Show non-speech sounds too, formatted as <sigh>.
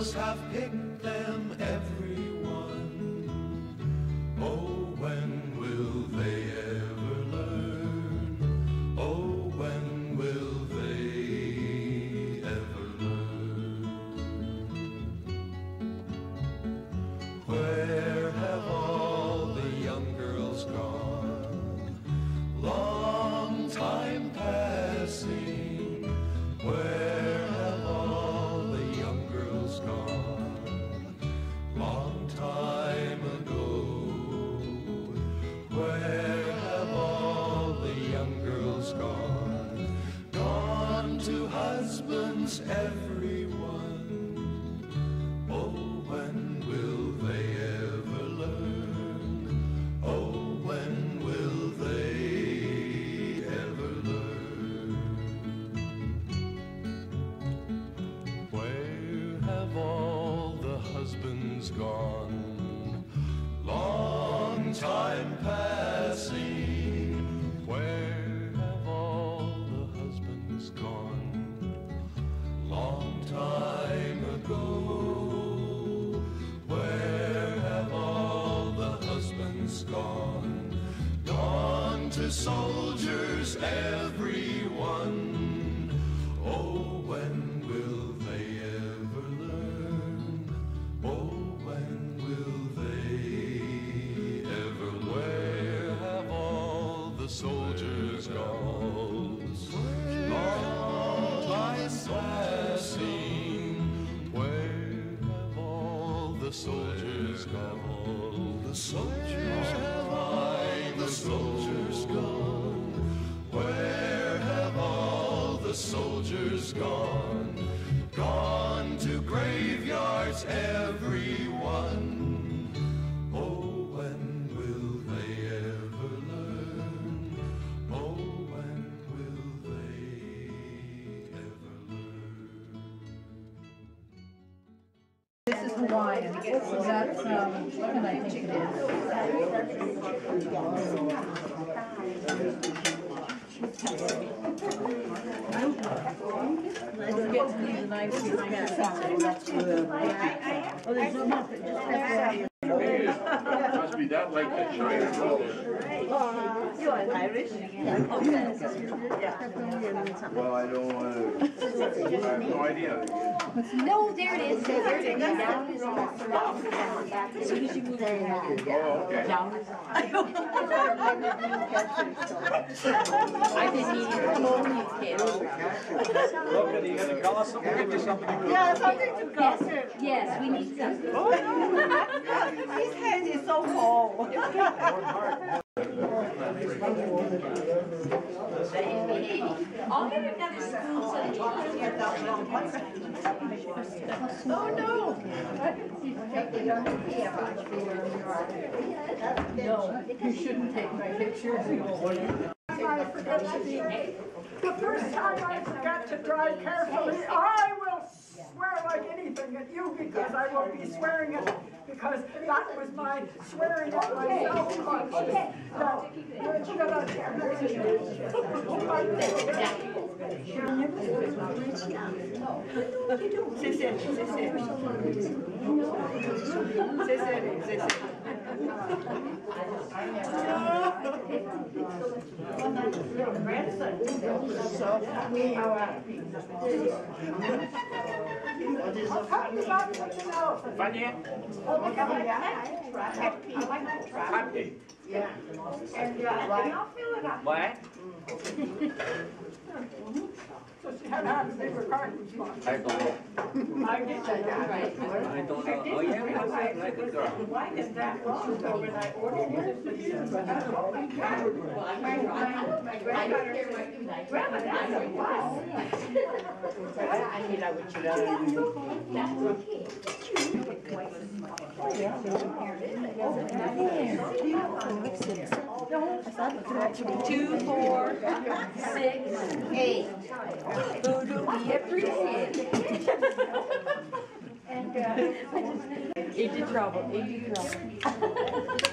Girls have picked everyone. Oh, when will they ever learn? Oh, when will they ever learn? Where have all the husbands gone? Long time passing. Gone soldiers, everyone. Oh, when will they ever learn? Oh, when will they ever learn? Where have all the soldiers gone? Long time passing. Where have all the soldiers gone? The soldiers have the soldiers gone? Where have all the soldiers gone? Gone to graveyards, everyone. Oh, when will they ever learn? Oh, when will they ever learn? This is Hawaiian, that's, um, what I think it is? To FYI. Must be that late that China. You are Irish? Well, I don't wanna, I have no idea. No, there it is. There it is. Down is on. As soon as you move there. Oh, okay. Down is on. I didn't even call you. Look, are you gonna call us something, give you something to do? Yeah, something to go. Yes, we need something. Oh, <laughs> His head is so cold. I'll give him another spoon so that Oh, no. No, you shouldn't take my pictures. I forget to be, the first time I forgot to drive carefully, I will swear like anything at you because I will be swearing it, because that was my swearing at myself conscious. Now, you're gonna- C'est c'est, c'est c'est. C'est c'est, c'est c'est. Happy about what you know. Panie? Happy. What? So she had a spot. I don't know. I don't know. Oh, yeah, like a girl. Why is that when I the Grandma, that's a bus. Two, four, six, eight. Voodoo, we appreciate it. Into trouble, into trouble.